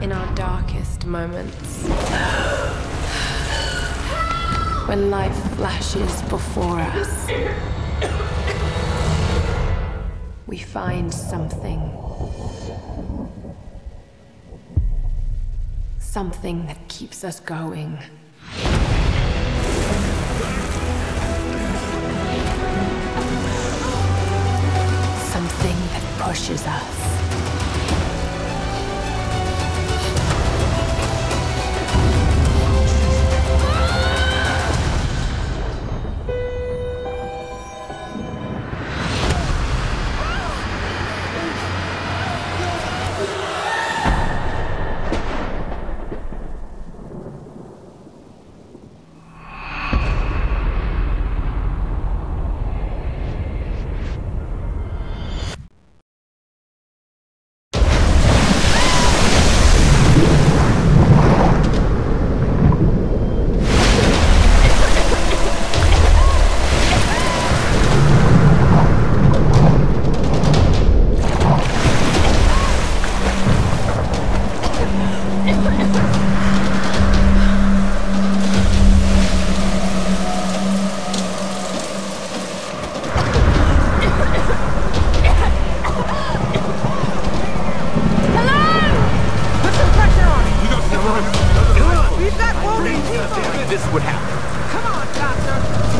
in our darkest moments. When life flashes before us, we find something. Something that keeps us going. Something that pushes us.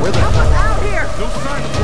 Where? Help us out here! No sign of